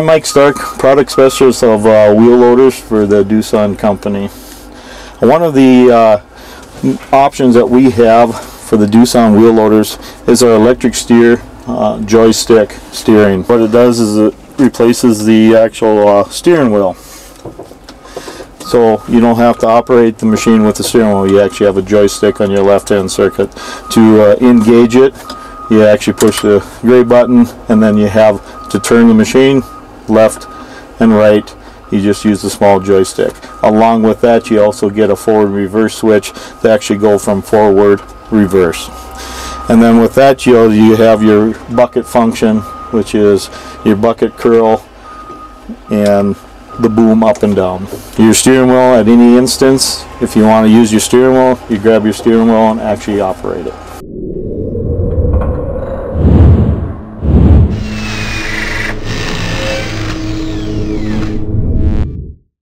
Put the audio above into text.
I'm Mike Stark, product specialist of uh, wheel loaders for the Doosan company. One of the uh, options that we have for the Doosan wheel loaders is our electric steer uh, joystick steering. What it does is it replaces the actual uh, steering wheel. So you don't have to operate the machine with the steering wheel. You actually have a joystick on your left hand circuit. To uh, engage it, you actually push the gray button and then you have to turn the machine left and right you just use the small joystick. Along with that you also get a forward reverse switch to actually go from forward reverse. And then with that you you have your bucket function which is your bucket curl and the boom up and down. Your steering wheel at any instance if you want to use your steering wheel you grab your steering wheel and actually operate it